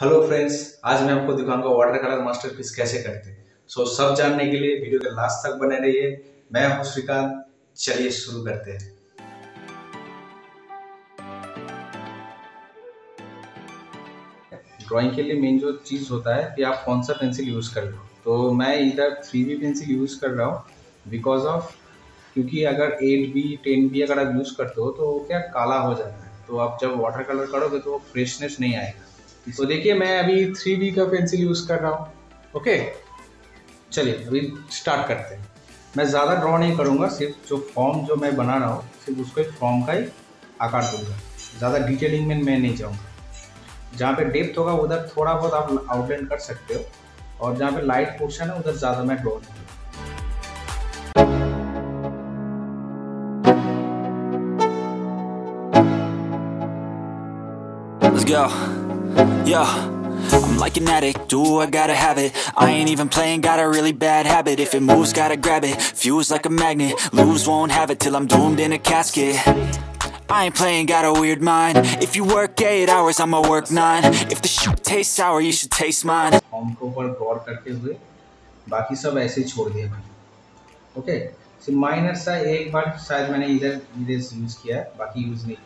Hello friends आज मैं आपको दिखाऊँगा वाटर कलर मास्टर पीस कैसे करते हैं। सो so, सब जानने के लिए वीडियो के लास्ट तक बने रहिए। मैं हूँ श्रीकांत चलिए शुरू करते हैं। ड्राइंग के लिए मेन जो चीज़ होता है कि आप कौन सा पेंसिल यूज़ कर रहे हो। तो मैं इधर थ्री बी पेंसिल यूज़ कर रहा हूँ बिकॉज़ ऑफ़ क्योंकि अगर एट बी टेन बी अगर आप यूज़ करते हो तो क्या काला हो जाता है। तो आप जब वाटर कलर करोगे तो फ्रेशनेस नहीं आएगा। तो देखिए, मैं अभी थ्री बी का पेंसिल यूज़ कर रहा हूँ। ओके चलिए, अभी स्टार्ट करते हैं। मैं ज़्यादा ड्रॉ नहीं करूँगा, सिर्फ़ जो फॉर्म जो मैं बना रहा हूँ, सिर्फ़ उसको एक फॉर्म का ही आकार दूँगा। ज़्यादा डिटेलिंग में मैं नहीं जाऊँगा। जहाँ पे डेप्थ होगा, उधर थोड़ा बहुत आप आउटलाइन कर सकते हो। और जहाँ पे लाइट पोर्शन है, उधर ज़्यादा मैं ड्रॉ नहीं Let's go. Yeah. I'm like an addict, do I gotta have it I ain't even playing, got a really bad habit If it moves, gotta grab it, fuse like a magnet Lose, won't have it till I'm doomed in a casket I ain't playing, got a weird mind If you work 8 hours, I'ma work 9 If the shit tastes sour, you should taste mine form के ऊपर गौर करते हुए बाकी सब ऐसे ही छोड़ दिए भाई ओके सिर्फ माइनर सा एक बार शायद मैंने इधर इधर यूज़ किया है बाकी यूज़ नहीं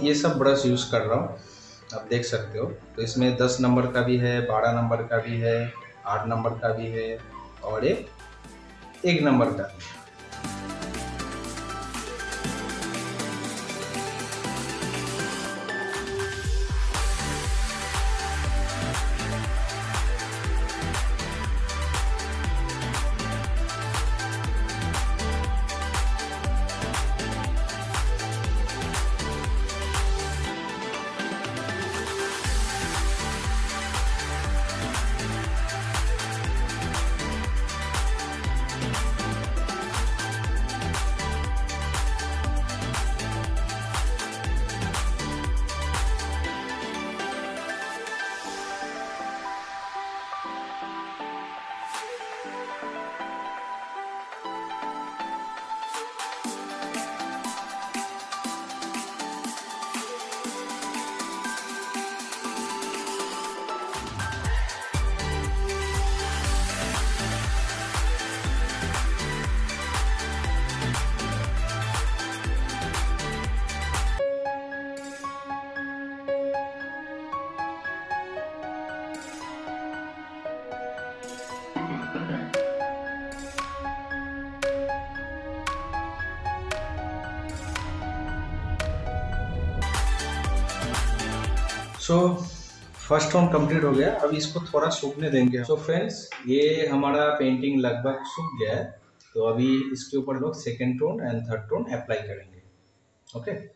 ये सब ब्रश यूज़ कर रहा हूँ। आप देख सकते हो। तो इसमें दस नंबर का भी है, बारह नंबर का भी है, आठ नंबर का भी है और एक एक नंबर का भी है। सो फ़र्स्ट राउंड कंप्लीट हो गया। अब इसको थोड़ा सूखने देंगे सो so फ्रेंड्स ये हमारा पेंटिंग लगभग सूख गया है। तो अभी इसके ऊपर लोग second tone and third tone apply करेंगे। Okay okay?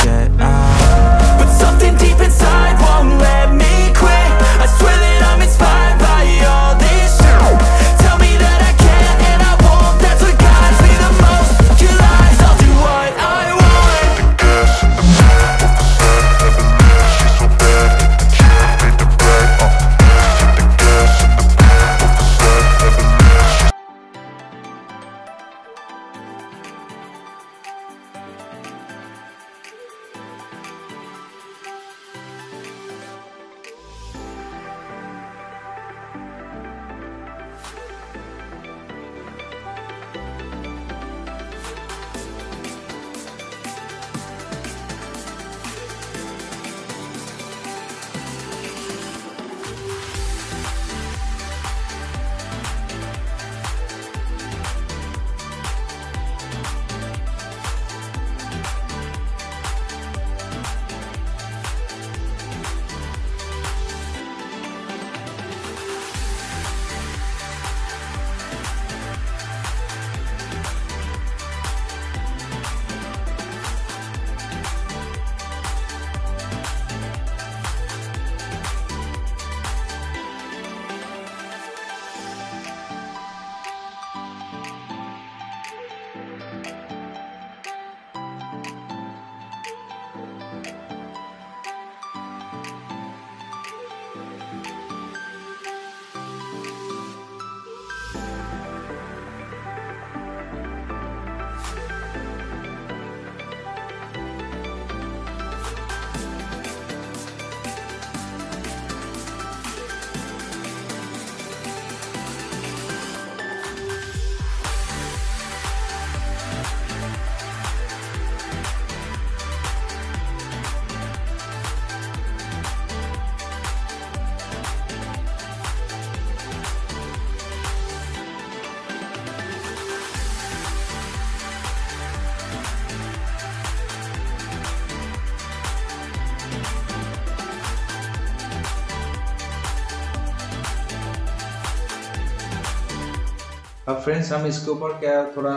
अब फ्रेंड्स हम इसके ऊपर क्या थोड़ा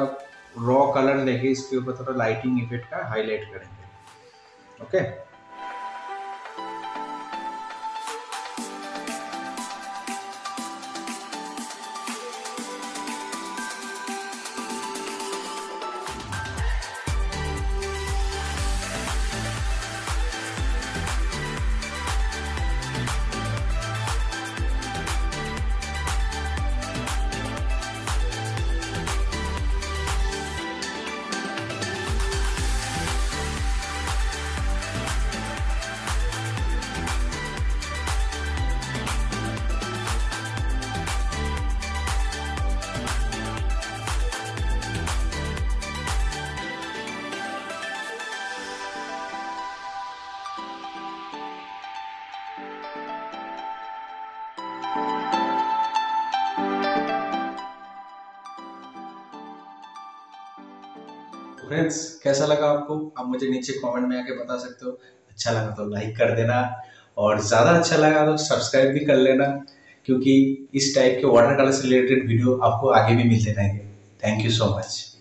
रॉ कलर लेके इसके ऊपर थोड़ा लाइटिंग इफ़ेक्ट का हाईलाइट करेंगे। ओके फ्रेंड्स कैसा लगा आपको? आप मुझे नीचे कमेंट में आके बता सकते हो। अच्छा लगा तो लाइक कर देना। और ज़्यादा अच्छा लगा तो सब्सक्राइब भी कर लेना, क्योंकि इस टाइप के वाटर कलर से रिलेटेड वीडियो आपको आगे भी मिलते रहेंगे। Thank you so much